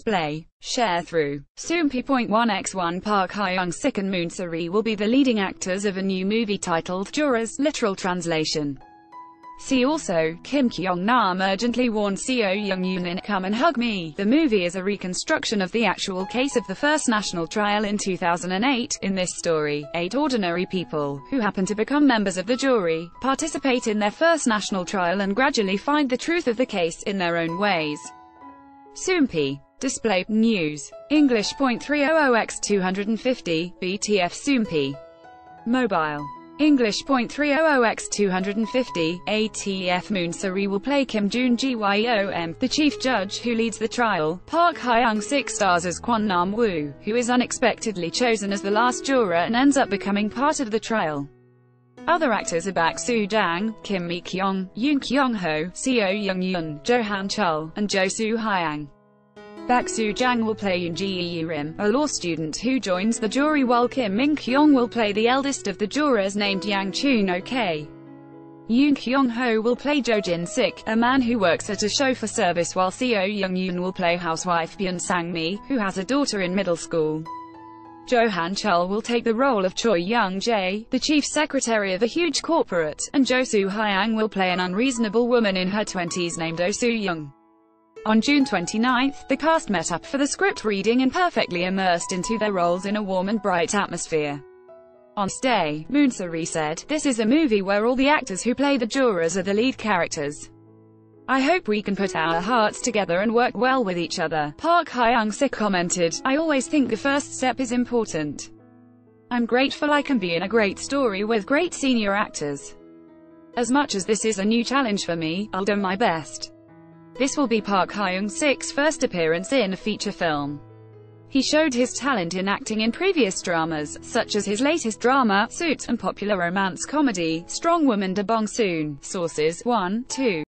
display, Sharethrough. Soompi.1x1 Park Hyung-sik and Moon So-ri will be the leading actors of a new movie titled Jurors, literal translation. See also, Kim Kyung-nam urgently warned Seo Jung-yeon in Come and Hug Me. The movie is a reconstruction of the actual case of the first national trial in 2008. In this story, eight ordinary people, who happen to become members of the jury, participate in their first national trial and gradually find the truth of the case, in their own ways. Soompi. Display, News. English English.300x250, BTF Soompi. Mobile. English English.300x250, ATF Moon So-ri will play Kim Jun Gyom, the chief judge who leads the trial. Park Hyung-sik stars as Kwon Nam-woo, who is unexpectedly chosen as the last juror and ends up becoming part of the trial. Other actors are Bak Soo-jang, Kim Mi-kyung, Yoon Kyung-ho, Seo Jung-yeon, Jo Han-chul, and Jo Soo-hyang. Bak Soo-jang will play Yoon Ji-rim, a law student who joins the jury while Kim Mi-kyung will play the eldest of the jurors named Yang Chun-ok. Yoon Kyung-ho will play Jo Jin-sik, a man who works at a chauffeur service while Seo Jung-yeon will play housewife Byun Sang-mi, who has a daughter in middle school. Jo Han-chul will take the role of Choi Young-jae, the chief secretary of a huge corporate, and Jo Soo-hyang will play an unreasonable woman in her 20s named Oh Soo-young. On June 29, the cast met up for the script reading and perfectly immersed into their roles in a warm and bright atmosphere. On day, Moon So-ri said, This is a movie where all the actors who play the jurors are the lead characters. I hope we can put our hearts together and work well with each other. Park Hyung-sik commented, I always think the first step is important. I'm grateful I can be in a great story with great senior actors. As much as this is a new challenge for me, I'll do my best. This will be Park Hyung-sik's first appearance in a feature film. He showed his talent in acting in previous dramas, such as his latest drama, Suits, and popular romance comedy, Strong Woman Do Bong Soon. Sources 1, 2.